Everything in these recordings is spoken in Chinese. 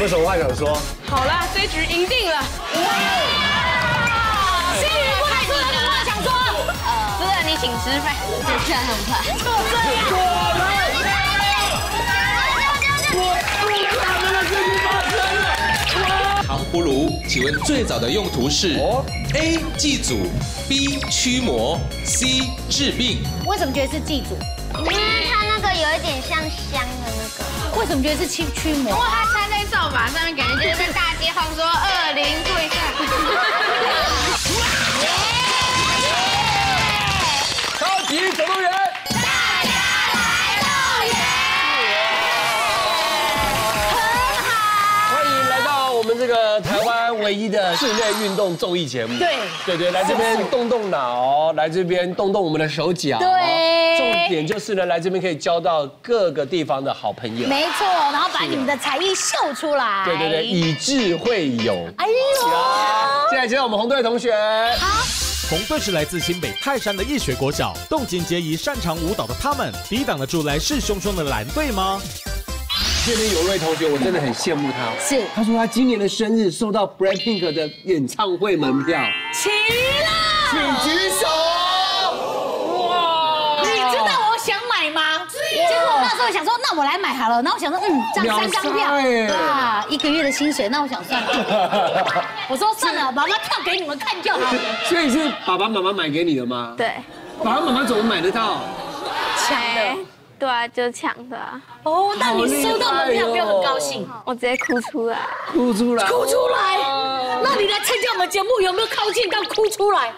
有没有什么话想说？好啦，这局赢定了。心里不敢说什么话想说，不然你请吃饭，这居然很快，果然，我不可能的事情发生了。糖葫芦，请问最早的用途是哦 A 祭祖，B 驱魔，C 治病。为什么觉得是祭祖？因为它那个有一点像香。为什么觉得是驱驱魔因为？他穿在扫把上面，感觉就是在大街上说二零跪下。超级总动员，唯一的室内运动综艺节目。对对对，来这边动动脑，来这边动动我们的手脚。对重点就是呢，来这边可以交到各个地方的好朋友。没错，然后把你们的才艺秀出来。对对对，以智会友。哎呦，现在接到我们红队同学。好红队是来自新北泰山的义学国小，动静皆宜、擅长舞蹈的他们，抵挡得住来势汹汹的蓝队吗？这边有一位同学，我真的很羡慕他。是他说他今年的生日收到 BLACKPINK 的演唱会门票，齐了。请举手。哇！你知道我想买吗？结果我那时候想说，那我来买好了。然后我想说，嗯，这样三张票秒杀耶啊，一个月的薪水，那我想算了。我说算了，妈妈票给你们看就好了。所以是爸爸妈妈买给你的吗？对，爸爸妈妈怎么买得到？抢的。对啊，就抢的啊，哦，那你收到门票没有很高兴？我直接哭出来。哭出来，哭出来。那你来参加我们节目有没有靠近到哭出来？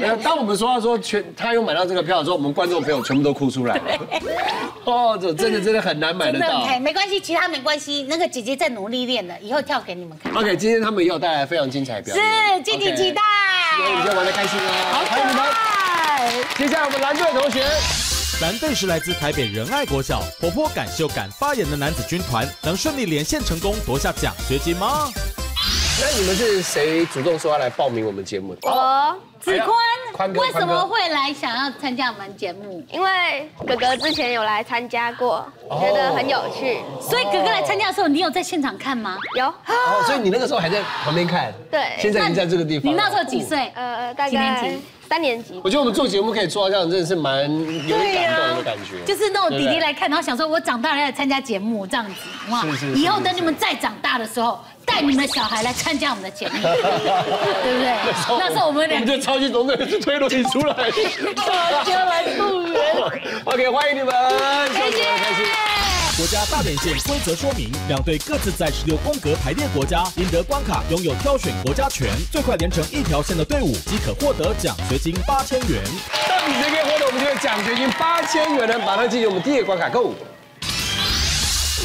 然后当我们说到说全他有买到这个票的时候，我们观众朋友全部都哭出来了。哦，这真的真的很难买得到。真的很开，没关系，其他没关系。那个姐姐在努力练的，以后跳给你们看。OK，今天他们也有带来非常精彩的表演，是，敬请期待。希望你今天玩的开心哦，欢迎你们。接下来我们蓝队同学，蓝队是来自台北仁爱国小，活泼敢秀敢发言的男子军团，能顺利连线成功夺下奖学金吗？那你们是谁主动说要来报名我们节目的？我子宽宽哥为什么会来想要参加我们节目？因为哥哥之前有来参加过，觉得很有趣。所以哥哥来参加的时候，你有在现场看吗？有，哦，所以你那个时候还在旁边看，对现在已经在这个地方。你那时候几？岁？呃，大概几年概级三年级。我觉得我们做节目可以做到这样，真的是蛮有感动的感觉。就是那种弟弟来看，然后想说，我长大了要来参加节目这样子，哇是是是以后等你们再长大的时候，带你们的小孩来参加我们的节目，对不对？那时候我们两个我们就超级总队是推轮椅出来，大家来动员，OK，欢迎你们，谢谢，开心。国家大连线规则说明，两队各自在十六宫格排列国家，赢得关卡，拥有挑选国家权，最快连成一条线的队伍即可获得奖学金八千元。到底谁可以获得我们这个奖学金八千元呢？马上进行我们第一个关卡购物。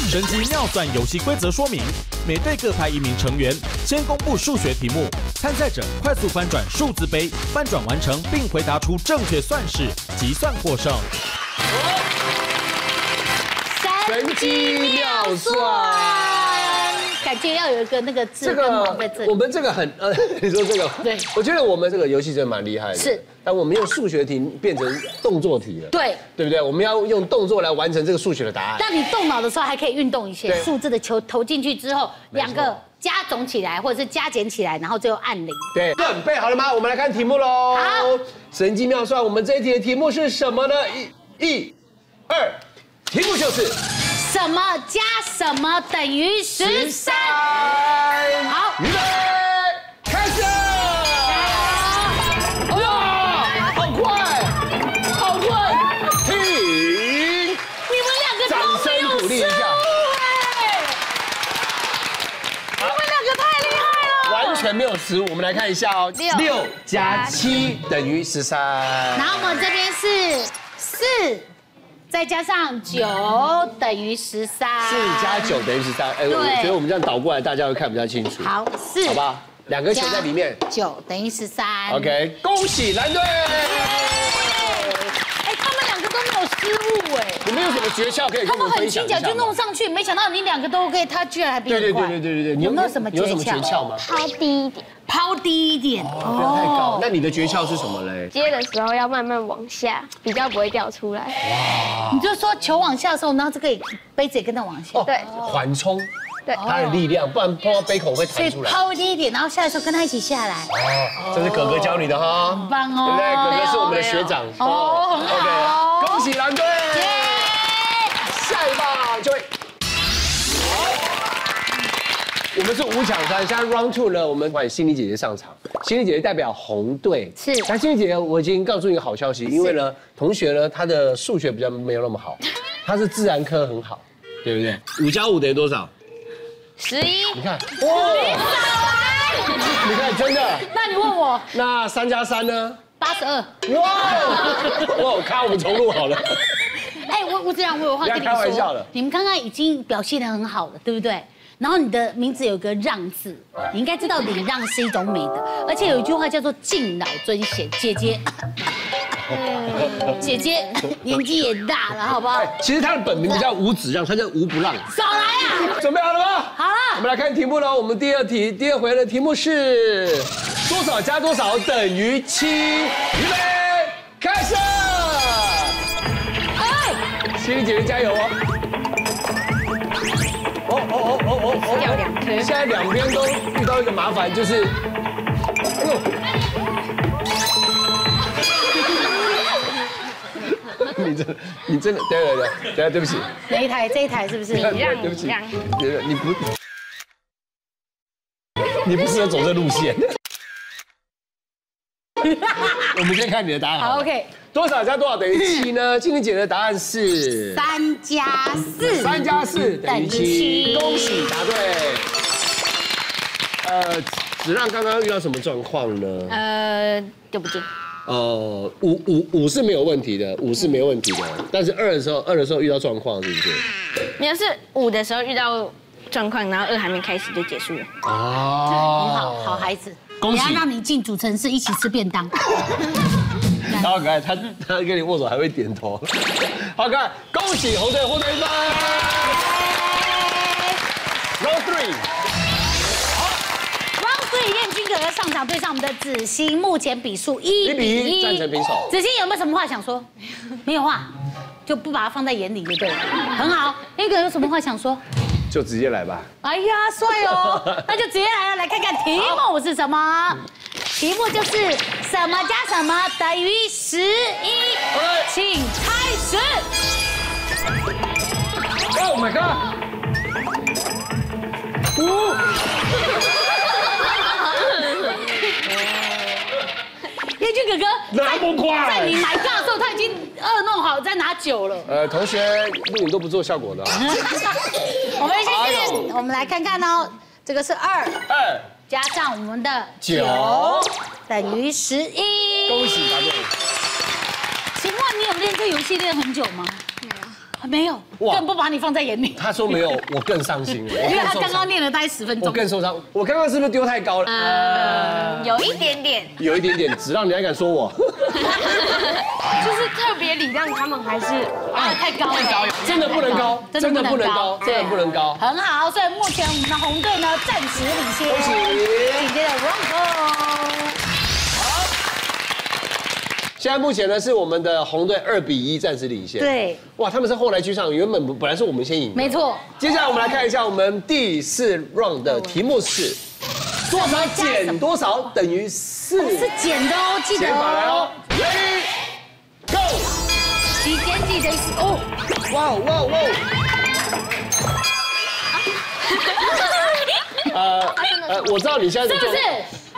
神机妙算游戏规则说明：每队各派一名成员，先公布数学题目，参赛者快速翻转数字杯，翻转完成并回答出正确算式，即算获胜。神机妙算，感觉要有一个那个字这跟毛个在这里。我们这个很呃，你说这个，对我觉得我们这个游戏真的蛮厉害的。是，但我们用数学题变成动作题了。对，对不对？我们要用动作来完成这个数学的答案。让你动脑的时候还可以运动一些，对数字的球投进去之后，两个加总起来或者是加减起来，然后最后按零。对，准备好了吗？我们来看题目喽。好，神机妙算，我们这一题的题目是什么呢？一、一、二，题目就是什么加什么等于十三？好预备，开始！哇，好快，好快！停，你们两个都没有失误！你们两个太厉害了。完全没有失误。我们来看一下哦，六六加七等于十三。然后我们这边是四，再加上九等于十三。四加九等于十三。哎，我对觉得我们这样倒过来，大家会看比较清楚。好，四，好吧？两个球在里面。九等于十三。OK，恭喜蓝队！哎，他们两个都没有失误哎。你们有什么诀窍可以他们很轻巧？就弄上去，没想到你两个都 OK，他居然还比对对你快。对对对对对，你有没有什么诀有什么诀窍窍？吗？抛低一点，抛低一点不要太高。那你的诀窍是什么嘞？接的时候要慢慢往下，比较不会掉出来。你就说球往下的时候，然后这个杯子也跟着往下，对缓冲，对它的力量，不然碰到杯口会弹出来。抛低一点，然后下来的时候跟他一起下来，哦，这是哥哥教你的哈，很棒哦。对不对？哥哥是我们的学长哦很好 OK，恭喜蓝队！下一棒就会。我们是五抢三，现在 round two 呢，我们欢迎心理姐姐上场。心理姐姐代表红队，是那心理姐姐，我已经告诉你一个好消息，因为呢，同学呢，他的数学比较没有那么好，他是自然科很好，对不对？五加五等于多少？十一，你看，哇！你看，真的。那你问我那三加三呢？八十二，哇！哇，看我们重录好了。哎，我我这样我有话跟你不要开玩笑说的，你们刚刚已经表现的很好了，对不对？然后你的名字有个让字，你应该知道礼让是一种美德，而且有一句话叫做敬老尊贤。姐姐，姐姐年纪也大了，好不好？其实他的本名不叫吴子让，他叫吴不让。少来啊！准备好了吗？好了，我们来看题目喽。我们第二题，第二回的题目是多少加多少等于七？预备，开始！哎，心理姐姐加油哦！哦哦哦哦哦哦！掉两颗现在两边都遇到一个麻烦，就是，哎呦，你真你真的，等一下等一下等一下，对不起，哪一台？这一台是不是？让对不起，你不，你不适合走这路线。我们先看你的答案。好，OK，多少加多少等于七呢？静玲姐的答案是三加四，三加四等于七，恭喜答对。呃，子让刚刚遇到什么状况呢？呃，对不对？呃，五五五是没有问题的，五是没有问题的，但是二的时候，二的时候遇到状况是不是？没有，是五的时候遇到状况，然后二还没开始就结束了。哦，很好，好孩子。恭喜等一下让你进主城市一起吃便当。好可爱，他他跟你握手还会点头，好可爱，恭喜红队获得一分。Round three，燕君哥哥上场对上我们的子欣，目前比数一一比一战成平手子欣有没有什么话想说？没有话，就不把它放在眼里就对了。很好，燕哥有什么话想说？就直接来吧。哎呀，帅哦！那就直接来了，来看看题目是什么？题目就是什么加什么等于十一，请开始。Oh my god！燕 哥哥，那么快在你买票的时候，他已经二弄好，在拿酒了。呃，同学录影都不做效果的啊。我们先看，我们来看看哦，这个是二二，加上我们的九九等于十一。恭喜答对。请问你有练这游戏练很久吗？没有，更不把你放在眼里，他说没有，我更伤心了，因为他刚刚练了大概十分我钟。更受伤。我刚刚是不是丢太高了？呃，有一点点，有一点点，只让你还敢说我？就是特别礼让他们，还是啊，太高了，真的不能高，真的不能高，真的不能高。很好，所以目前我们的红队呢暂时领先。恭喜紧接着 Ronco，现在目前呢是我们的红队二比一暂时领先。对，哇，他们是后来居上，原本本来是我们先赢。没。错，接下来我们来看一下我们第四 round 的题目是多少减多少等于四？是减的哦，记得减法来哦哦。，Ready Go！期间记得是哦，哇哦哇哦哇哦！呃呃，我知道你现在的是不是？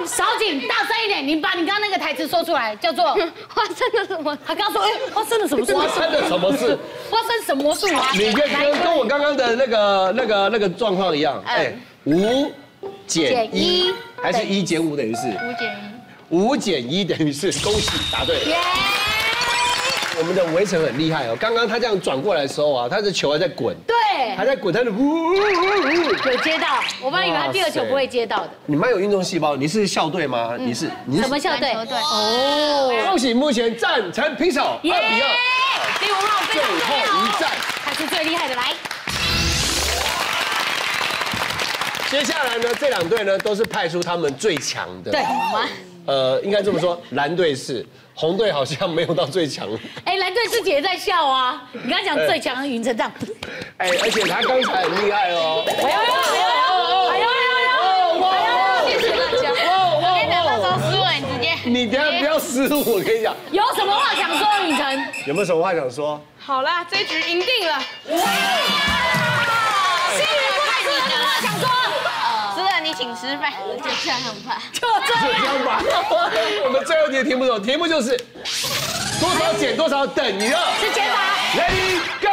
小景，大声一点，你把你刚刚那个台词说出来，叫做 发生了什么？他刚说，哎，发生了什么事？发生了什么事？发生什么事啊？你跟跟跟我刚刚的那个那个那个状况一样，哎，五减一还是一减五等于四？五减一。五减一等于四，恭喜答对。耶！我们的围城很厉害哦，刚刚他这样转过来的时候啊，他的球还在滚，对，还在滚，他的呜呜呜呜。有接到，我本来以为他第二球不会接到的。你蛮有运动细胞，你是校队吗？你是你是什么校队？哦，恭喜目前战成平手，二比耶二，！第五号非最后一战。他是最厉害的，来，接下来呢，这两队呢都是派出他们最强的。对，呃，应该这么说，蓝队是，红队好像没有到最强。哎，蓝队自己也在笑啊。你刚刚讲最强云成这样，哎，而且他刚才很厉害哦。哎呦哎呦哎呦哎呦哎呦！谢谢大家。我跟你讲，到时候输了你直接。你等下不要失误，我跟你讲。有什么话想说，云成？有没有什么话想说？好啦，这局赢定了。幸运不还是有什么话想说？请吃饭，就这样很怕。就这样。吧，我们最后一题的题目是题目就是多少减多少等于二。是减法。Ready go！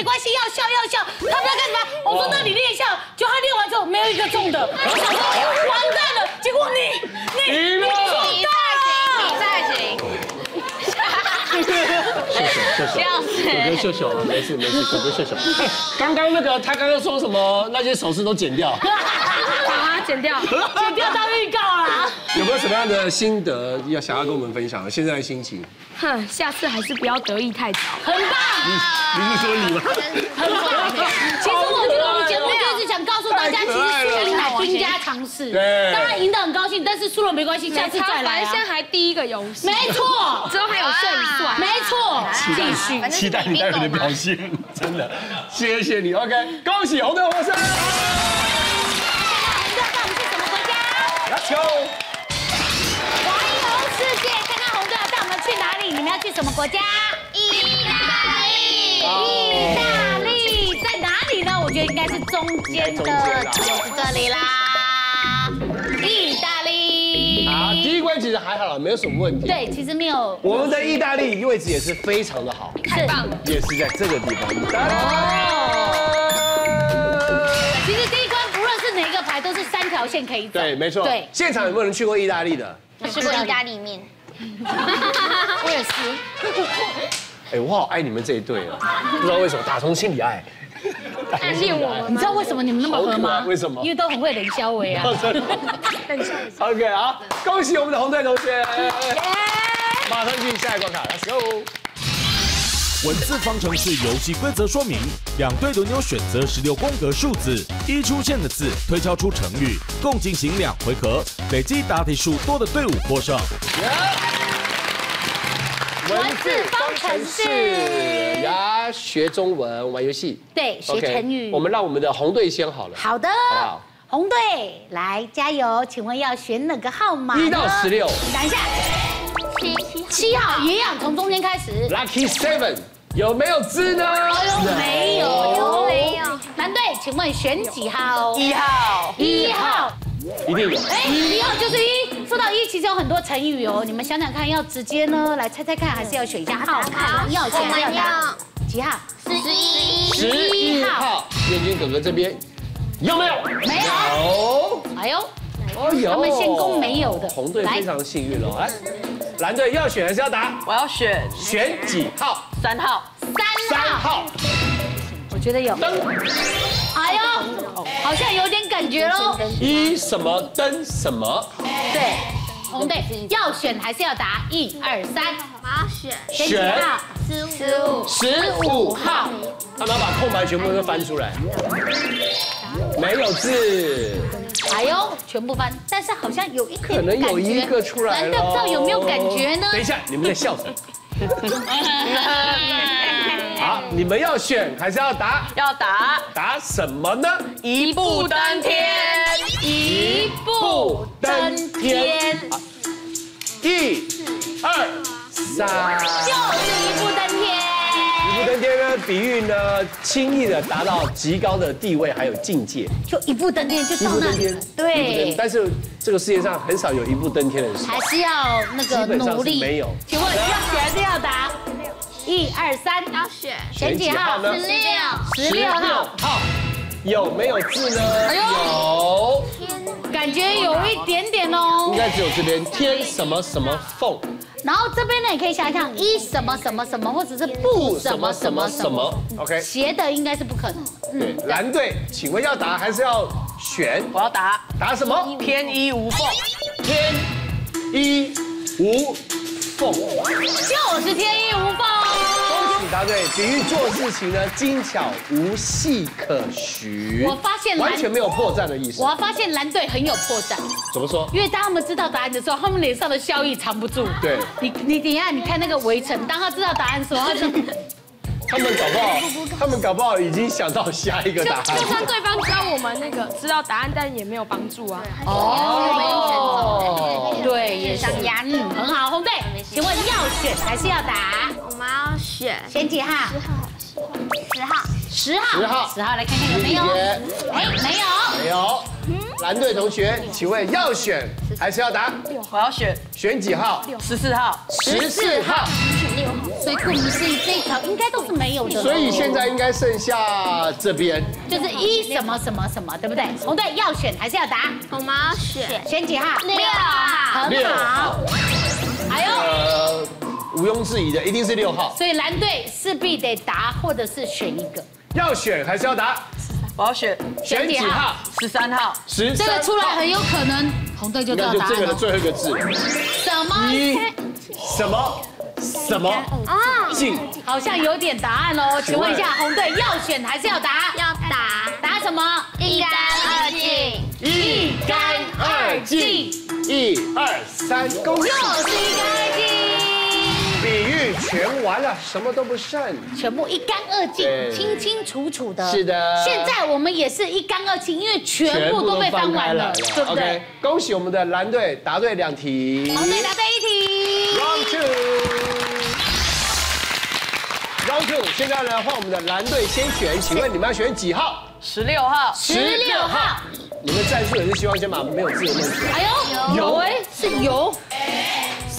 没关系要笑要笑。他不要干什么？我说那你练一下，就他练完之后没有一个中的，我想说完蛋了，结果你你赢了你中比赛型，比赛型。笑死！狗哥秀秀，没事没事，狗哥秀秀。刚刚那个他刚刚说什么？那些手势都剪掉。把它剪掉。剪掉当预告啦。有没有什么样的心得要想要跟我们分享？现在的心情？哼，下次还是不要得意太早。很棒，你是说你吗？很棒。其实我觉得我们节目就是想告诉大家，其实输赢乃兵家常事。对当然赢得很高兴，但是输了没关系，下次再来啊反正现。在还第一个游戏，没错，之后还有胜算。没错，继续。期待你待会的表现，真的，谢谢你。OK，恭喜红队获胜你知道我们是什么国家？，Let's go。去什么国家？意大利，意大利在哪里呢？我觉得应该是中间的，就是这里啦。意大利。好，第一关其实还好了，没有什么问题。对，其实没有。我们的意大利位置也是非常的好，太棒了。也是在这个地方。哦其实第一关不论是哪一个牌，都是三条线可以走。对，没错。对，现场有没有人去过意大利的？吃过意大利面，我也是。哎，我好爱你们这一对哦，不知道为什么，打从心里爱。暗恋我你知道为什么你们那么合吗？为什么因为都很会冷笑维啊。OK，好，恭喜我们的红队同学，马上进下一关卡，Let's go。文字方程式游戏规则说明：两队轮流选择十六宫格数字，一出现的字推敲出成语，共进行两回合，累积答题数多的队伍获胜。文字方程式呀，学中文玩游戏，对，学成语。我们让我们的红队先好了，好的好好，红队来加油！请问要选哪个号码？一到十。六等一下，七七号一样，从中间开始。，Lucky Seven 有没有字呢？哎呦，没有，没有。蓝队，请问选几号？一号，一号。一定有。哎，一号就是一。说到一，其实有很多成语哦，你们想想看，要直接呢来猜猜看，还是要选一下号码？要选要答要几号？十一，十一号，燕军哥哥这边有没有？没有。哎呦，哦有。他们先攻没有的红队非常幸运哦。来，蓝队要选还是要答？我要选选几号？三号。三三号。号。我觉得有。灯哎呦，好像有点感觉喽。一什么灯什么？对，红队要选还是要答？一二三，我要选选几号？十五，十五号。他们要把空白全部都翻出来。没有字，哎呦，全部翻，但是好像有一点可能有感觉一个出来难。道不知道有没有感觉呢？等一下，你们在笑什么？好，你们要选还是要答？要答答什么呢？一步登天，一步登天，一、二、三，就是一步登天。一步登天呢？比喻呢，轻易的达到极高的地位还有境界，就一步登天就到那里了。，步登天一步登天对，但是这个世界上很少有一步登天的人。还是要那个努力。没有请问要选还是要答？一二三，要选选几号？呢？十六。十六号。号有没有字呢？哎呦有，感觉有一点点哦应。该只有这边天什么什么凤，然后这边呢，也可以想想一什么什么什么，或者是不什么什么什么。OK，斜的应该是不可能。对，蓝队，请问要答还是要选？我要答答什么？天衣无缝。天衣无缝。就是天衣无缝。恭喜答对，比喻做事情呢精巧无隙可循。我发现完全没有破绽的意思我。发现蓝队很有破绽，怎么说？因为当他们知道答案的时候，他们脸上的笑意藏不住。对你你等一下，你看那个围城，当他知道答案的时候，他就 他们搞不好，他们搞不好已经想到下一个答案。就算对方教我们那个知道答案，但也没有帮助啊。哦，对，也是压力很好。红队，请问要选还是要打？我们要选选几号？十号。十号。十号十号，来看看有没有？哎，没有。没有。蓝队同学，请问要选还是要答？我要选选几号？十四号。十四号。所以顾名思义，这一条应该都是没有的。所以现在应该剩下这边。就是一什么什么什么，对不对？红队要选还是要答？我们要选选几号？六号。很六好号。哎呦，呃，毋庸置疑的，一定是六号。所以蓝队势必得答，或者是选一个。要选还是要答？我要选选几号？十三号。十这个出来很有可能红队就知道应该就这个的。最后一个字。什么？一什么什么啊，进？好像有点答案喽。请问一下，红队要选还是要答？要答答什么？一干二净。一干二净，一二三，恭喜！又是一干二净。比喻全完了，什么都不剩。全部一干二净，清清楚楚的。是的现在我们也是一干二净，因为全部都被翻完了，对不对 OK，？恭喜我们的蓝队答对两题。红队答对一题。Round two。Round two，现在呢换我们的蓝队先选，请问你们要选几号？十六号。十六号。你们战术也是希望先把没有字的弄出来。哎呦，有哎，是油。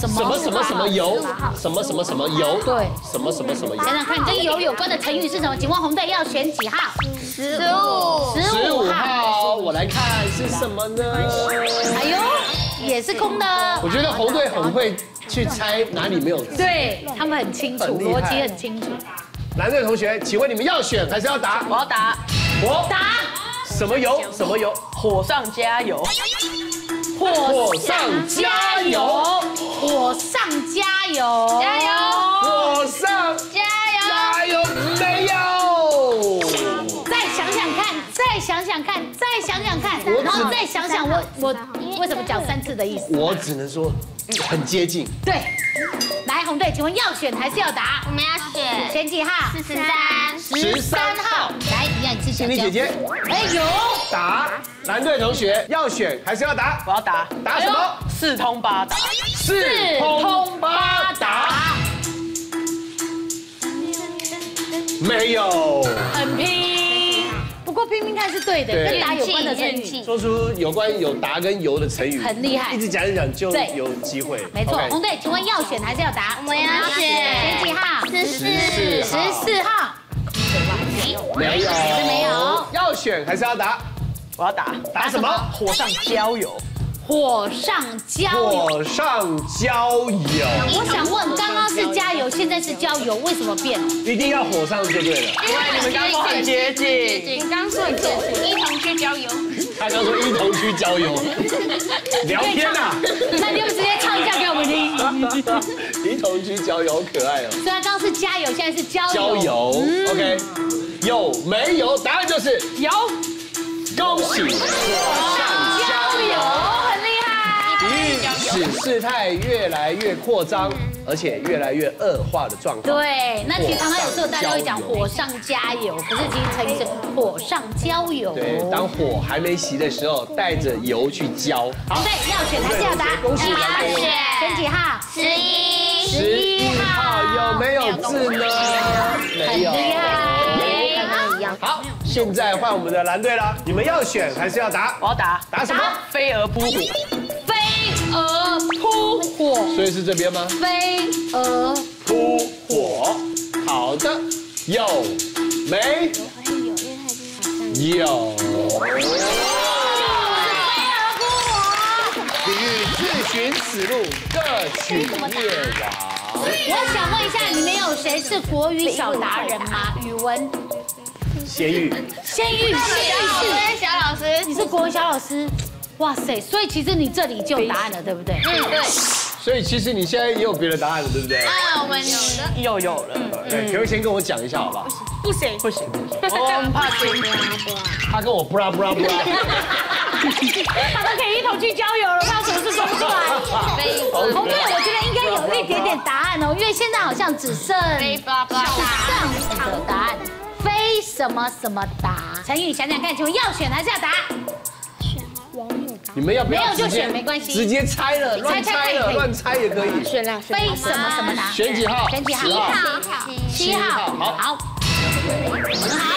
什么什么什么什么油？什么什么什么油？对什么什么什么油？想想看，跟油有关的成语是什么？请问红队要选几号？十五。十十五五号。我来看是什么呢？哎呦，也是空的。我觉得红队很会去猜哪里没有字。对他们很清楚，逻辑很清楚。蓝队同学，请问你们要选还是要答？我要答我答什么油？什么油？火上加油。火上加油！火上加油，加油！火上想想看，我然后再想想我我为什么讲三次的意思？我只能说很接近。对，来红队，请问要选还是要答我？们要选选几号？四十三。十三号。来，一样，你是小心理姐姐哎有，答，蓝队同学要选还是要答？我要答答什么？四通八达。四通八达。没有。很拼。不过拼拼看是对的，跟答有关的成语。说出有关有答跟油的成语，很厉害一直讲一讲就有机会。没错红队，请问要选还是要答？我们要选选几号？十四。十十四号。没有，是没有要选还是要答？我要答答什么？火上浇油。火上浇油。火上浇油，我想问，刚刚是加油，现在是浇油，为什么变了？一定要火上就对了。因为你们刚刚说很接近。你刚刚说很接近，一同去郊游。他刚说一同去郊游，聊天啊，那你就直接唱一下给我们听。一同去郊游，好可爱哦。虽然刚刚是加油，现在是浇油。郊游，OK，有没有？答案就是有恭喜，使事态越来越扩张，而且越来越恶化的状况。对，那其实常常有时候大家会讲火上加油，可是其实成语是火上浇油。对，当火还没熄的时候，带着油去浇。好，对，要选还是要答？恭喜蓝队选选几号？十一。十一号有没有字呢？没有很厉。害。好，现在换我们的蓝队了，你们要选还是要答？我要答答什么？飞蛾扑火。飞蛾扑火，所以是这边吗？飞蛾扑火。好的，有没有？比喻自寻死路，各取灭亡。我想问一下，你们有谁是国语小达人吗？语文，咸鱼，先玉，先玉是，小老师，你是国语小老师，哇塞，所以其实你这里就有答案了，对不对？嗯，对，所以其实你现在也有别的答案了，对不对？啊，我们有的，又有了，对，可不可以先跟我讲一下，好不好？不行不行不行，我很怕听。他跟我布拉布拉布拉。他都可以一同去郊游了，不知道什么是说不出来。飞红队，我觉得应该有一点点答案哦，因为现在好像只剩飞巴巴只剩的答案，非什么什么答。陈宇想想看，请问要选还是要答？你们要不要没有就直接选没关系直接猜了，乱猜了，猜看也可以乱猜也可以。选了，非什么什么答？选几号？选几号？七号。七号。好好，很好。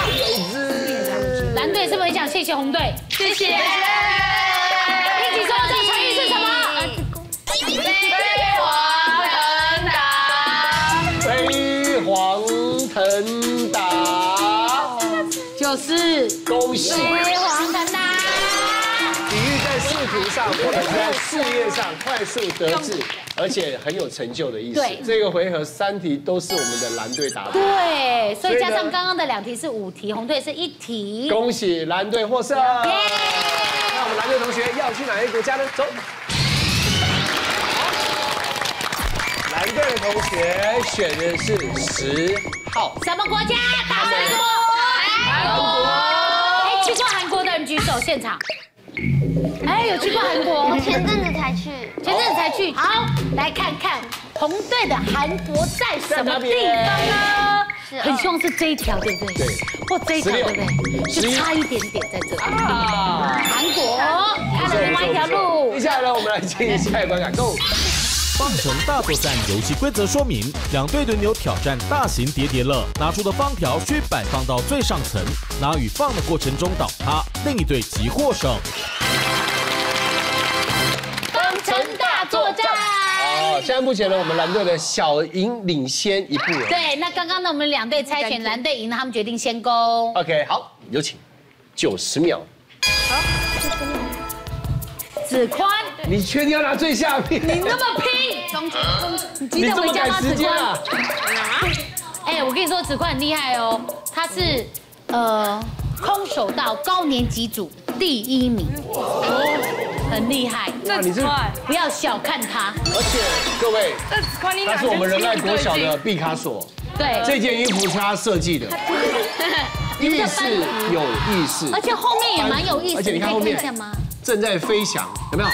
蓝队是不是很想谢谢红队？谢谢。一起说这个成语是什么？飞黄腾达，飞黄腾达，就是恭喜！上或者是在事业上快速得志，而且很有成就的意思对。这个回合三题都是我们的蓝队答对，对，所以加上刚刚的两题是五题，红队是一题。恭喜蓝队获胜。那我们蓝队同学要去哪一个国家呢？走。蓝队的同学选的是十号。什么国家？答案是什么？韩国。哎，去过韩国的人举手，现场。哎，有去过韩国？我前阵子才去，前阵子才去。好，来看看红队的韩国在什么地方呢？很希望是这一条，对不对？对。或这一条，对不对？就差一点点在这里。韩国开了另外一条路接。下来呢，我们来进行下一关感 Go。方程大作战游戏规则说明：两队轮流挑战大型叠叠乐，拿出的方条需摆放到最上层，拿与放的过程中倒塌，另一队即获胜。方程大作战。哦，现在目前呢，我们蓝队的小赢领先一步了。对，那刚刚呢，我们两队猜拳，蓝队赢了，他们决定先攻。OK，好，有请。九十秒，子宽，你确定要拿最下面？你那么拼，你记你得回这么赶时家吗子宽？间啊？？哎，我跟你说，子宽很厉害哦，他是呃空手道高年级组第一名，很厉害。哇，你是，不要小看他，而且各位，他是我们仁爱国小的毕卡索，对，这件衣服是他设计的，意识有意思，而且后面也蛮有意思，而且你看后面？正在飞翔，有没有？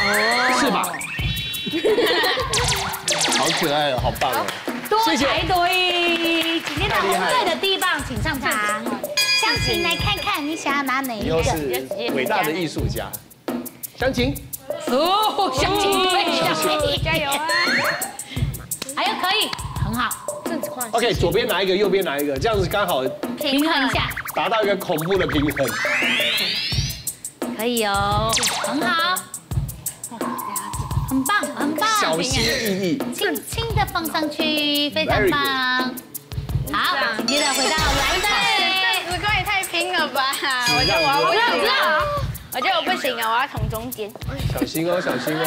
翅膀，好可爱哦，好棒哦！多才多艺。今天的红队的第一棒，请上场。湘琴来看看，你想要拿哪一个？伟大的艺术家，湘琴，哦，湘琴 加油啊！还有可以，很好，OK，左边拿一个，右边拿一个，这样子刚好平衡一下，达到一个恐怖的平衡。可以哦，很好，很棒，很棒，小心翼翼，轻轻的放上去，非常棒。好，紧接着回到蓝队，子宽也太拼了吧！我觉得我要不行了，我觉得我不行啊，我要从中间。小心哦，小心哦。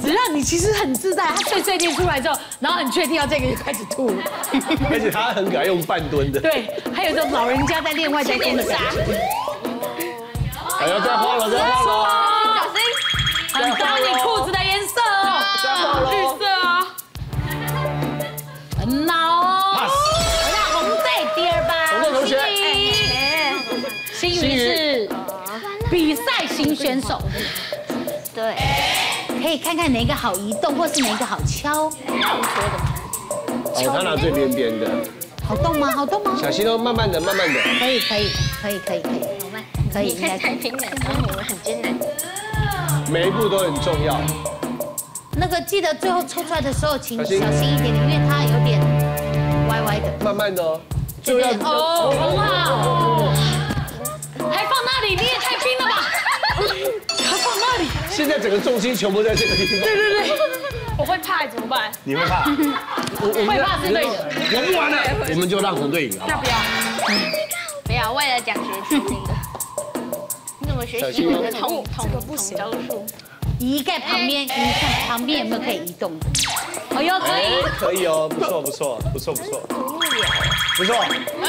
只让你其实很自在，他碎碎念出来之后，然后很确定要这个就开始吐了。而且他很可爱，用半蹲的。对，还有一种老人家在练外在功的感觉。哎呀，再晃了，再晃了，小心！很搭你裤子的颜色哦，再晃了。色啊！很好哦。到红队第二棒，红队同学星宇，新宇是比赛型选手，对，可以看看哪个好移动，或是哪个好敲。哦，他拿最边边的，好动吗？好动吗？小心哦，慢慢的，慢慢的。可以，可以，可以，可以，可以，可以，应该可以。太拼了，然后我们很艰难。每一步都很重要。那个记得最后抽出来的时候，请小小心心一点点，因为它有点歪歪的。慢慢的哦，就要哦，很好，还放那里，你也太拼了吧！还放那里，现在整个重心全部在这个地方。对对对，我会怕怎么办？你会怕？我 我会怕是对的。我不玩了，我们就让红队赢好不要？不要为了奖学金那个。你怎么学习我的统统统招数？移在旁边，你看旁边有没有可以移动的？哦呦，可以。可以哦，不错不错不错不错，不错，嗯，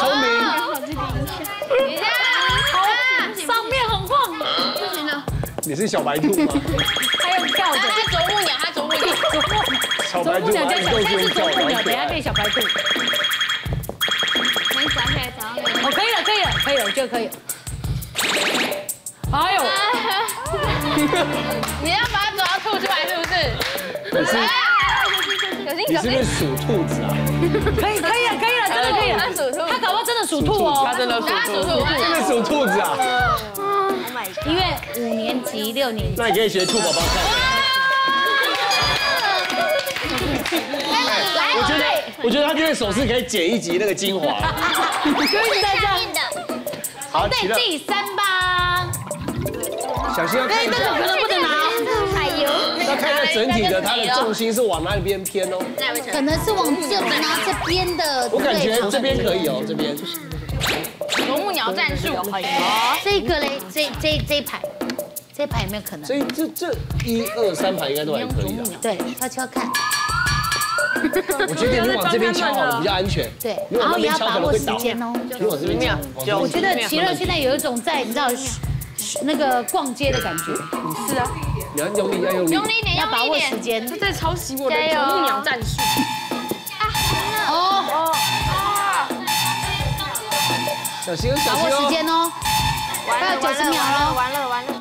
聪明。等一下，好，上面很晃，不行了。你是小白兔吗？还有跳的。它啄木鸟，它啄木鸟。小白兔啄木鸟叫小，还是现在是啄木鸟，等下变小白兔。能长起来，长起来。哦，可以了，可以了，可以了，就可以了。哎呦，你要把它爪吐出来是不是？你是小心你是不是小心。属兔子啊？可以，可以了，可以了，真的可以了。它属兔他搞不好真的属兔哦。他真的属兔。真的属兔子啊？因为五年级、六年级。那你可以学兔宝宝跳。来，我觉得，我觉得他这个手势可以剪一集那个精华。可 以在这样。好，对，第三棒。小心要看一但是可下，能不能拿，海油，要看一下整体的它的重心是往哪里边偏哦。可能是往这边啊这边的。我感觉这边可以哦，这边。啄木鸟战术。这个嘞，这这这一排，这一排有没有可能？所以这这一二三排应该都还可以的。对，悄悄看。我觉得你往这边敲好了比较安全。对，然后也往那边敲可要把握时能会倒。间哦。你往这边敲，往这边我觉得奇乐现在有一种在你知道那个逛街的感觉，是啊，你要用力，要用力用。力一点，要把握。时间。他在抄袭我的啄木鸟战术。哦，小心哦，小把握时心哦。间哦。还有九十秒了完了完了。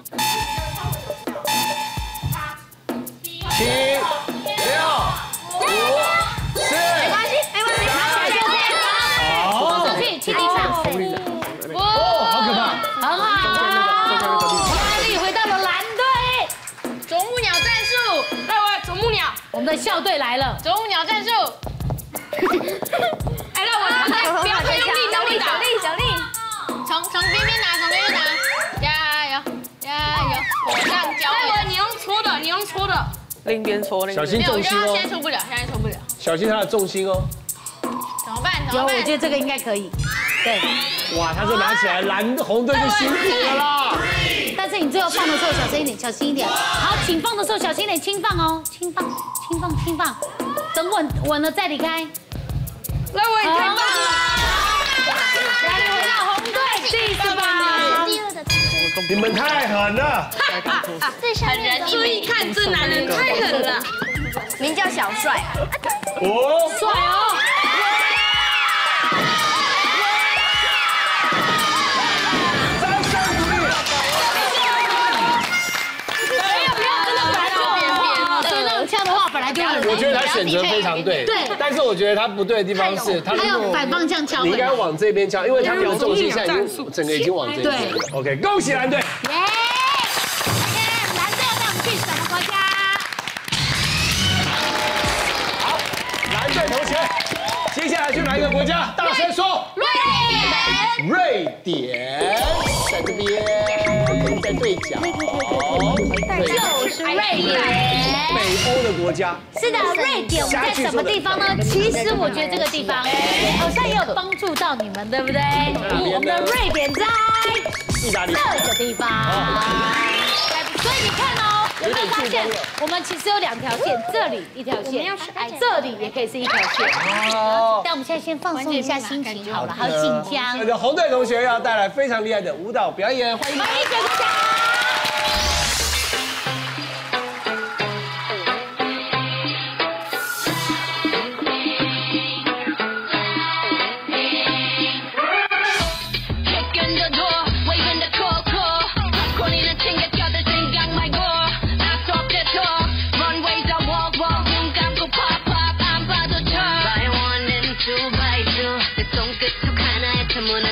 校队来了。啄木鸟战术。哎，让我拿，来，不要太用力，用力打。小力小力，从从边边拿，从边边拿，加油加油，火上浇待油。会你用搓的，你用搓的，另一边搓，小心重心哦觉得他现，在搓不了，现在搓不了，小心他的重心哦。怎么办？怎有，么办？我觉得这个应该可以。对，哇，他这拿起来，蓝红队就辛苦了啦。但是你最后放的时候小心一点，小心一点。好，请放的时候小心一点，轻放哦，轻放，轻放，轻放。等稳稳了再离开。来，我也太棒了。来，回到红队第四棒。第二的你们太狠了。最下面的注意看，这男人太狠了。名叫小帅，哦，帅哦！我觉得他选择非常对，对但是我觉得他不对的地方是，他他如果要反方向敲。你应该往这边敲，因为他比较重心现在已经整个已经往这边。OK，恭喜蓝队。耶！蓝队要带我们去什么国家？好，蓝队同学，接下来去哪一个国家？大声说。瑞典。瑞典，在这边，在对角。就是瑞典。北欧的国家。是的，瑞典我们在什么地方呢？其实我觉得这个地方好像也有帮助到你们，对不对？我们的瑞典在意大利。这个地方。所以你看哦，有没有发现我们其实有两条线，这里一条线，这里也可以是一条线。哦。但我们现在先放松一下心情好了，好紧张。那个红队同学要带来非常厉害的舞蹈表演，欢迎。欢迎大家。someone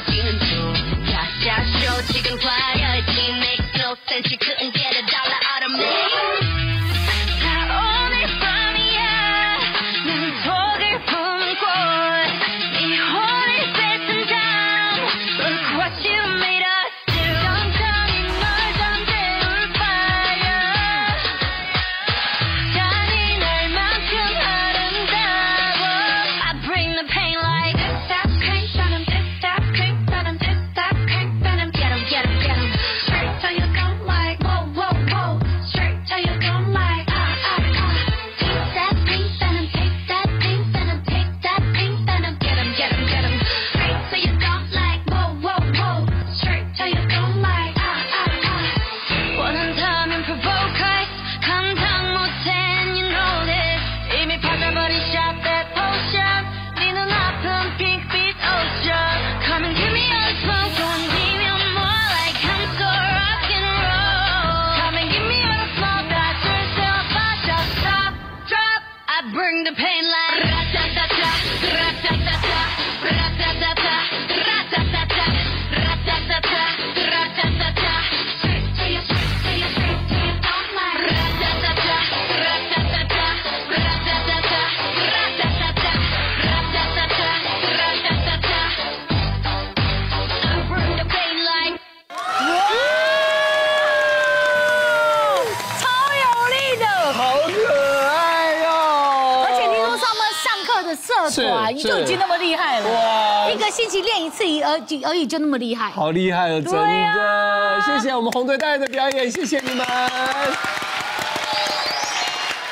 的社团是就已经那么厉害了，哇一个星期练一次而已而已就那么厉害。好厉害哦，真的！啊谢谢我们红队带来的表演，谢谢你们。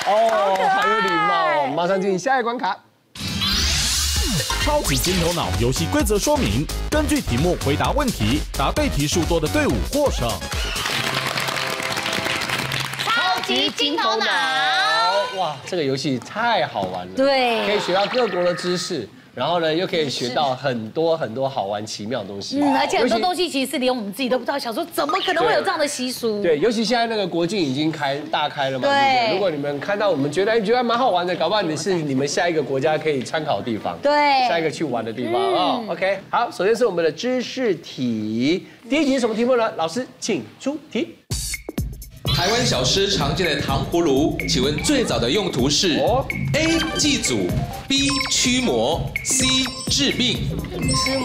哦，好有礼貌哦！马上进行下一个关卡。超级金头脑游戏规则说明：根据题目回答问题，答对题数多的队伍获胜。超级金头脑，哇，这个游戏太好玩了，对可以对，学到各国的知识，然后呢又可以学到很多很多好玩奇妙的东西。嗯，而且很多东西其实是连我们自己都不知道，想说怎么可能会有这样的习俗？对，尤其现在那个国境已经开大开了嘛，对不对对？如果你们看到我们觉得哎觉得蛮好玩的，搞不好你是你们下一个国家可以参考的地方，对下一个去玩的地方哦。OK，好，首先是我们的知识题，第一题是什么题目呢？老师请出题。台湾小吃常见的糖葫芦，请问最早的用途是哦 A 祭祖，B 驱魔，C 治病。很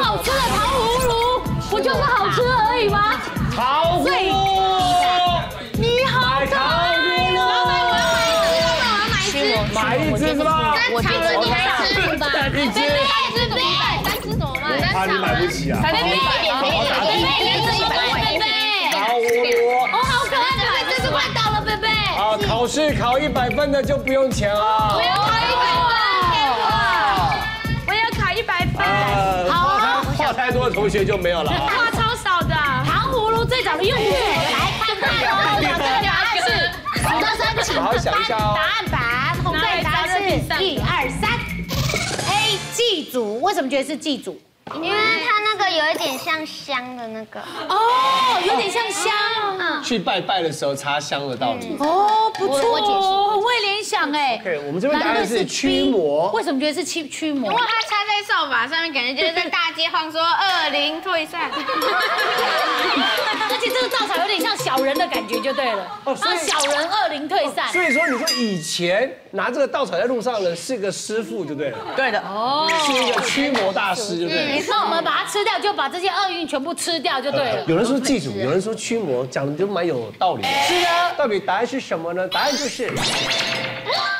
好吃的糖葫芦，不就是好吃而已吗？好葫芦你好可爱哦，买一只驱魔。买一只是吧？那长的你还吃吧？一只，是贝，单吃怎么办？怕你买不起啊。才能比好考试考一百分的就不用钱啊。我要考一百分，我要考一百分。啊，好啊话话太多的同学就没有了啊。话超少的，糖葫芦最早的用途？来看看哦，两个答案是好好想一下哦答案板，红队答案是一二三。A 祭祖，为什么觉得是祭祖？因为它那个有一点像香的那个，哦，有点像香。去拜拜的时候插香的道理。哦，不错很会联想哎。OK，我们这边答案是驱魔。为什么觉得是驱驱魔因为？它插在扫把上面，感觉就是在大街晃说二零退散。而且这个稻草有点像小人的感觉，就对了。哦所以小人二零退散。所以说，你说以前拿这个稻草在路上的是个师傅就对了，对的，哦，是一个驱魔大师就对了。那我们把它吃掉，就把这些厄运全部吃掉就对了。有人说祭祖，有人说驱魔，讲的就蛮有道理的。是啊，到底答案是什么呢？答案就是，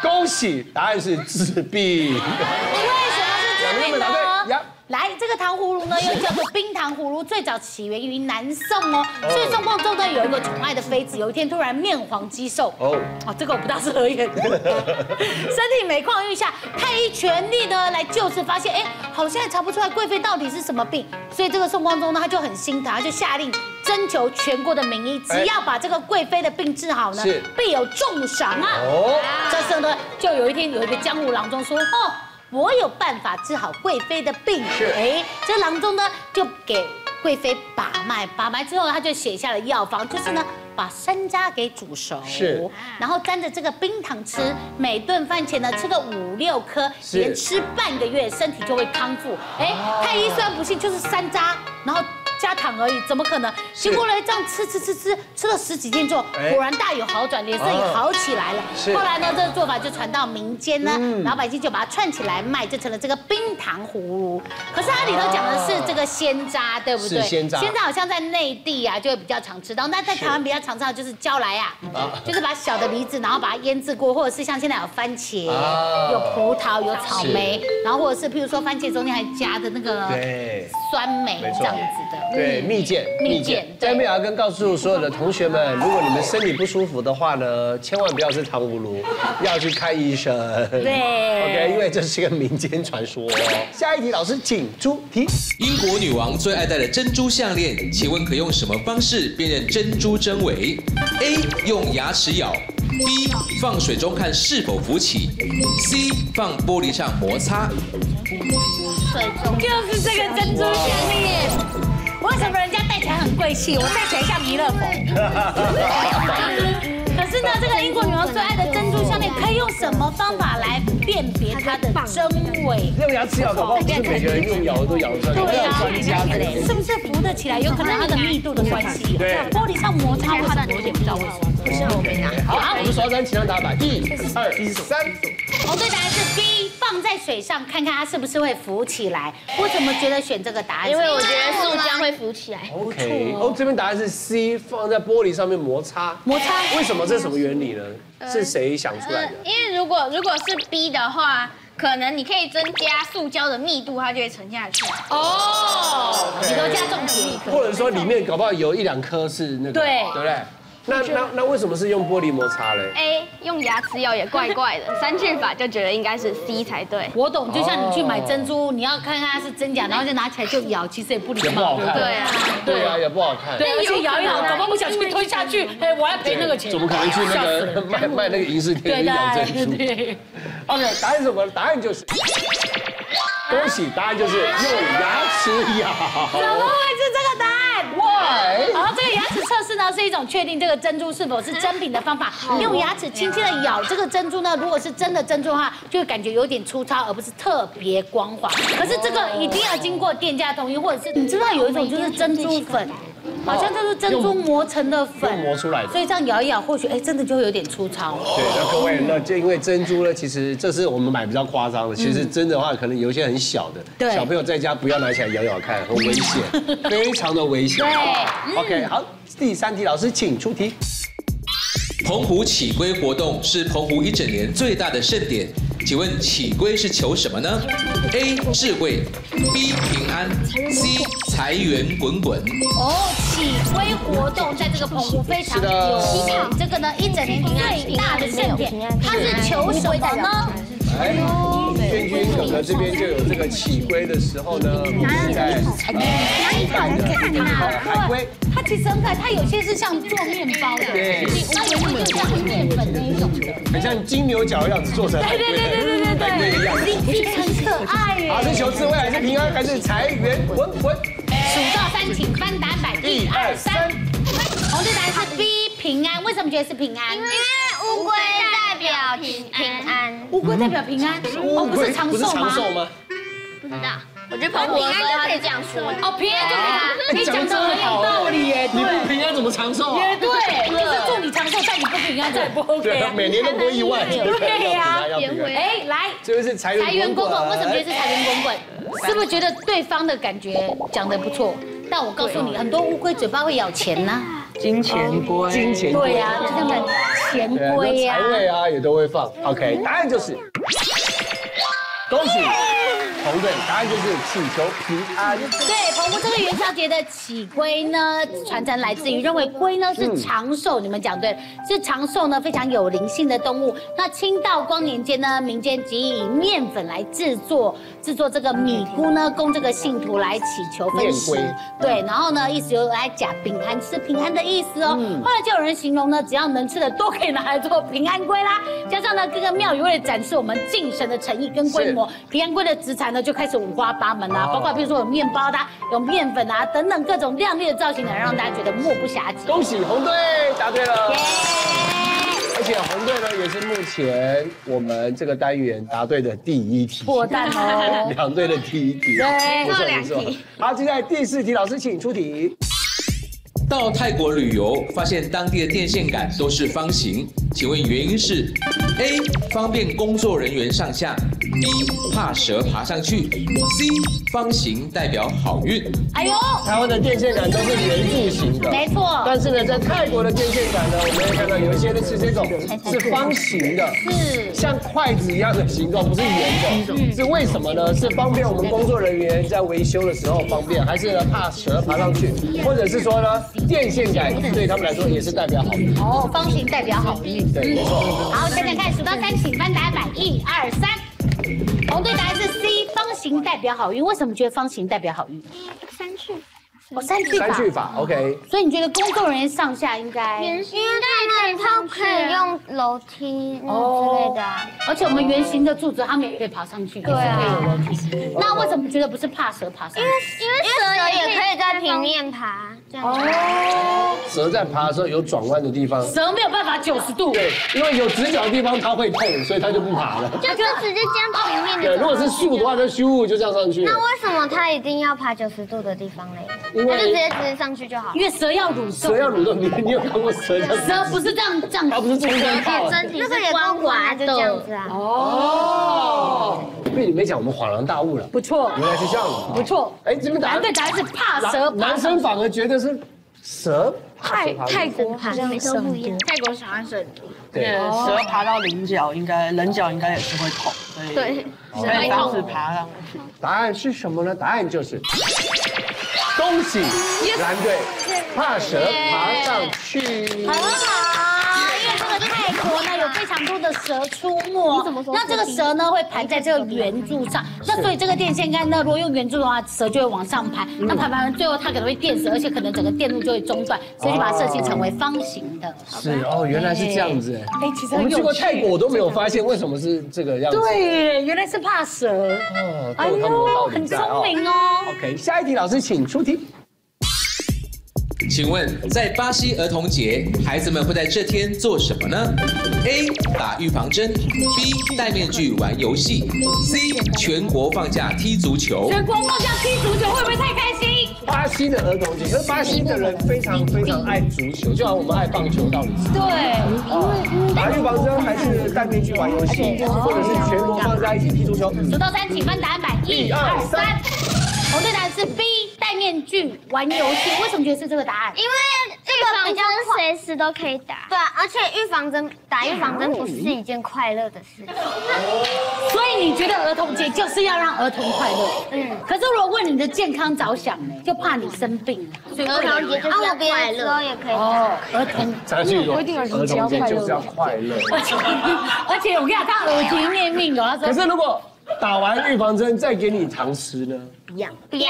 恭喜，答案是自闭。你。为什么是两个都没答对呀？来，这个糖葫芦呢，又叫做冰糖葫芦，最早起源于南宋哦。所以宋光中呢有一个宠爱的妃子，有一天突然面黄肌瘦。哦，哦，这个我不大适合演。身体每况愈下，太医全力的来救治，发现哎，好像也查不出来贵妃到底是什么病。所以这个宋光宗呢，他就很心疼，他就下令征求全国的名医，只要把这个贵妃的病治好呢，必有重赏啊。哦，这时候呢，就有一天有一个江湖郎中说，哦，我有办法治好贵妃的病。是哎，这郎中呢就给贵妃把脉，把脉之后他就写下了药方，就是呢。把山楂给煮熟，是，然后沾着这个冰糖吃，每顿饭前呢吃个五六颗，是连吃半个月，身体就会康复。哎，太医虽然不信，就是山楂，然后加糖而已，怎么可能？结果呢，这样吃吃吃吃，吃了十几天之后，哎果然大有好转，脸色也好起来了。后来呢，这个做法就传到民间呢，老百姓就把它串起来卖，就成了这个冰糖葫芦。可是它里头讲的是这个鲜渣，对不对？是鲜渣鲜渣好像在内地啊就会比较常吃到，那在台湾比较常吃到就是椒来啊，就是把小的梨子，然后把它腌制过，或者是像现在有番茄、啊有葡萄、有草莓，然后或者是譬如说番茄中间还夹的那个。酸梅这样子的。对，嗯蜜饯，蜜饯这边对也要跟告诉所有的同学们，如果你们身体不舒服的话呢，千万不要吃糖葫芦，要去看医生。对，OK，因为这是一个民间传说。下一题，老师请出题。英国女王最爱戴的珍珠项链，请问可用什么方式辨认珍珠真伪？A. 用牙齿咬，B. 放水中看是否浮起，C. 放玻璃上摩擦。水中就是这个珍珠项链。为什么人家戴起来很贵气，我戴起来像弥勒佛？可是呢，这个英国女王最爱的珍珠项链可以以用什么方法来辨别它的真伪？用牙齿咬，搞不好不是每个人用咬都咬得出来，对啊。是不是扶得起来？有可能它的密度的关系。对玻璃上摩擦为什么有点不知道为什么？不是我没拿。好，我们数到三，请让大家摆，一、二、三。红队答案是 B，放在水上看看它是不是会浮起来。为什么觉得选这个答案？因为我觉得塑胶会浮起来。OK，哦，这边答案是 C，放在玻璃上面摩擦。摩擦为什么？这是什么原理呢？是谁想出来的？因为如果如果是 B 的话，可能你可以增加塑胶的密度，它就会沉下去。哦，你都加重体力。或者说里面搞不好有一两颗是那个，对对不对？那那那为什么是用玻璃摩擦嘞？A 用牙齿咬也怪怪的，三句法就觉得应该是 C 才对。我懂，就像你去买珍珠，你要看看它是真假，然后就拿起来就咬，其实也不礼貌，也不好看。对啊，对啊，也不好看。对，而且咬一咬，搞不好不小心推下去，哎，我要赔那个钱。怎么可能去那个人 卖卖那个银饰店去咬珍珠对。？OK，答案是什么？答案就是，恭喜，答案就是用牙齿咬。怎么会是这个答案？Why？好，这个牙齿测试呢是一种确定这个珍珠是否是真品的方法。用牙齿轻轻的咬这个珍珠呢，如果是真的珍珠的话，就会感觉有点粗糙，而不是特别光滑。可是这个一定要经过店家同意，或者是你知道有一种就是珍珠粉。好像就是珍珠磨成的粉，用磨出来的所以这样咬一咬，或许哎，真的就会有点粗糙。对，那各位，那就因为珍珠呢，其实这是我们买比较夸张的，其实真的话，可能有一些很小的，对小朋友在家不要拿起来咬咬看，很危险，非常的危险。对 OK，好，第三题，老师请出题。澎湖起龟活动是澎湖一整年最大的盛典，请问起龟是求什么呢？A. 智慧，B. 平安，C. 财源滚滚。哦，起龟活动在这个澎湖非常有名，这个呢一整年最大的盛典，它是求什么呢？哎，娟君哥哥这边就有这个起龟的时候呢，我们是在哪里看的？海龟，它其实很可爱，它有些是像做面包的，对那有些就像面粉那一种的，很像金牛角的样子做成海龟的海龟的样子。对，很可爱耶。好，是求智慧还是平安还是财源滚滚？数到三，请翻答板，一二三。红队答案是 B 平安，为什么觉得是平安？因为乌龟代表平平安。乌龟代表平安，哦，不是长寿吗？长寿吗？不知道，我觉得澎湖的时候他是这样说。哦，平安就平安，你讲的很有道理耶，你不平安怎么长寿啊？也对，就是祝你长寿，但你不平安，这也不 OK。每年都不会意外。对呀。哎，来，这位是财源财源滚滚，为什么觉得得是财源滚滚？是不是觉得对方的感觉讲的不错？但我告诉你，很多乌龟嘴巴会咬钱呐。金钱龟，金钱对呀，就像们钱对啊龟呀财。位啊也都会放。OK，答案就是，恭喜红队，答案就是祈求平安。对，澎湖这个元宵节的起龟呢，传承来自于认为龟呢是长寿，你们讲对了，是长寿呢非常有灵性的动物。那清道光年间呢，民间即以面粉来制作制作这个米菇呢，供这个信徒来祈求分食。对，然后呢，意思就是来假平安，吃平安的意思哦。后来就有人形容呢，只要能吃的都可以拿来做平安龟啦。加上呢，各个庙宇为了展示我们敬神的诚意跟规模，平安龟的食材呢就开始五花八门啦，包括比如说有面包的啊、有面粉啊等等各种亮丽的造型呢，让大家觉得目不暇接。恭喜红队答对了。而且红队呢也是目前我们这个单元答对的第一题，破蛋哦 两队的第一题，对不错做两题。好，接下来第四题，老师请出题。到泰国旅游，发现当地的电线杆都是方形，请问原因是：A. 方便工作人员上下；B. 怕蛇爬上去；C. 方形代表好运。哎呦，台湾的电线杆都是圆柱形的，没错，但是呢，在泰国的电线杆呢，我们会看到有一些呢是这种是方形的，是像筷子一样的形状，不是圆的，是为什么呢？是方便我们工作人员在维修的时候方便，还是呢怕蛇爬上去，或者是说呢电线杆对他们来说也是代表好运？哦，方形代表好运。对，没错。好，想想看，数到三，请翻答案板，一二三。红队答案是 C，方形代表好运。为什么觉得方形代表好运？三去哦，三句法三。句法，OK。所以你觉得工作人员上下应该？因为他们都可以用楼梯之类的啊。而且我们圆形的柱子，他们也可以爬上去，对啊可以有楼梯。那为什么觉得不是怕蛇爬上去？因为蛇也可以在平面爬，这样。哦，蛇在爬的时候有转弯的地方，蛇没有办法九十度。对，因为有直角的地方它会痛，所以它就不爬了。就就直接这样平面对，的。如果是树的话，它咻就这样上去那。为什么它一定要爬九十度的地方嘞？因为它就直接直接上去就好。因为蛇要蠕动，蛇要蠕动，你你有看过蛇？蛇不是这样这样，它不是中间靠。身体是光滑就这样子啊。哦，被你没讲，我们恍然大悟了。不错，原来是这样的。不错。哎，你们答案答案对，答案是怕蛇男生反而觉得是蛇泰泰国好像都不一样。泰国小孩是对，蛇爬到菱角，应该棱角应该也是会痛，所以对，所以当时爬上去。答案是什么呢？答案就是，恭喜蓝队，怕蛇爬上去。非常多的蛇出没，那这个蛇呢会盘在这个圆柱上，那所以这个电线杆呢，如果用圆柱的话，蛇就会往上盘，那盘盘完最后它可能会电死，而且可能整个电路就会中断，所以就把它设计成为方形的。是哦，原来是这样子。哎，其实我们去过。泰国，我都没有发现为什么是这个样子。对，原来是怕蛇。哦，哎呦，很聪明哦。OK，下一题，老师请出题。请问，在巴西儿童节，孩子们会在这天做什么呢？A. 打预防针，B. 戴面具玩游戏，C. 全国放假踢足球。全国放假踢足球会不会太开心？巴西的儿童节，可是巴西的人非常非常爱足球，就好像我们爱棒球道理是。对，打预防针还是戴面具玩游戏，或者是全国放假一起踢足球？数到三，请翻答案板，一二三。红队答案是 B，戴面具玩游戏。为什么觉得是这个答案？因为这个比较随时都可以打。对啊，而且预防针打预防针不是一件快乐的事情。所以你觉得儿童节就是要让儿童快乐？嗯。可是如果为你的健康着想，就怕你生病了，所以儿童节就是要快乐，也可以打。哦，儿童。张旭说，儿童节就是要快乐。而且 而且我跟你讲，他耳提面命的，他说可是如果打完预防针再给你糖吃呢？不要，不要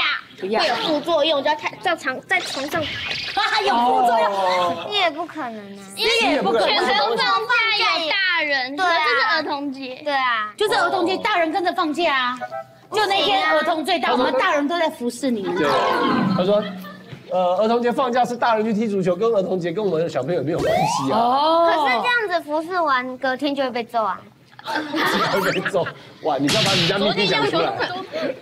会有副作用，就要太在床在床上啊，有副作用，你也不可能啊。这也不可能。全程放假有大人，对啊这是儿童节。对啊，就是儿童节，大人跟着放假啊。就那天儿童最大，我们大人都在服侍你。对，他说，呃，儿童节放假是大人去踢足球，跟儿童节跟我们的小朋友没有关系啊。哦可是这样子服侍完，隔天就会被揍啊。会被揍，哇！你知道把你家秘密讲出来。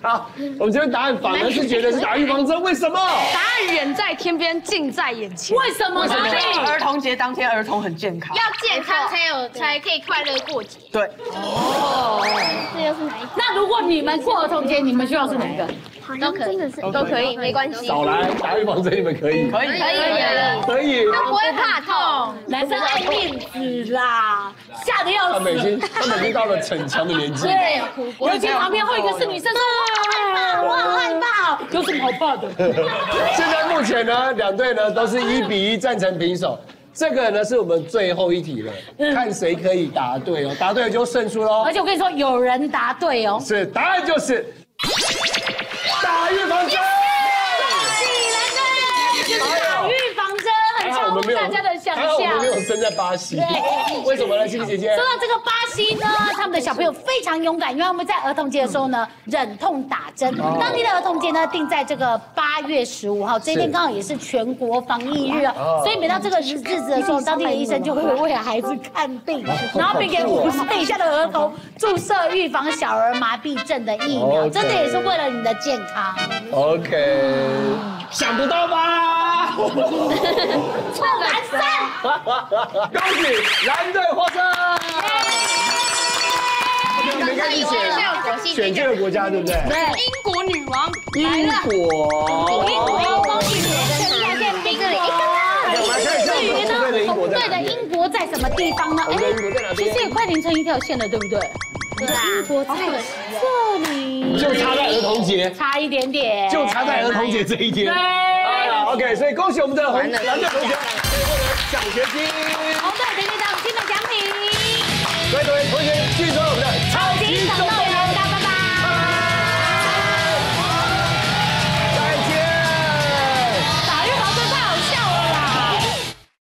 好，我们今天答案反而是觉得是打预防针，为什么？答案远在天边，近在眼前。为什么？因为儿童节当天儿童很健康。要健康才有才可以快乐过节。对，哦这又是哪一那如果你们过儿童节，你们需要是哪一个？都可以，都可以，没关系。少来打预防针，你们可以，可以。可以，可以。都不会怕痛。男生爱面子啦，吓得要死他们已经。他们已经到了逞强的年纪。对，尤其旁边会有一个是女生说哇，我很害怕，有什么好怕的？现在目前呢，两队呢都是一比一战成平手。这个呢是我们最后一题了，看谁可以答对哦，答对了就胜出喽而。且我跟你说，有人答对哦。是，答案就是打预防针。就是打预防针，很超乎大家的想还好我们没有。生在巴西对。为什么呢，心怡姐姐说？到这个巴西呢，他们的小朋友非常勇敢，因为他们在儿童节的时候呢，忍痛打针。当地的儿童节呢定在这个八月十五号，这一天刚好也是全国防疫日啊，所以每到这个日日子的时候，当地的医生就会为孩子看病，然后并给五岁以下的儿童注射预防小儿麻痹症的疫苗，真的也是为了你的健康。OK，想不到吧？臭男生！恭喜蓝队获胜！选选这个国家，对不对？对英国女王英国。英国要帮你们来了。我们来看一下我们红队的英国在对的，英国在什么地方呢？我们的英国在哪边其实也快连成一条线了，对不对？英国在这里，就差在儿童节，差一点点，就差在儿童节这一天。对，OK，所以恭喜我们的红蓝队同学获得奖学金，红队得到新的奖品。各位同学，记住我们的超级总动。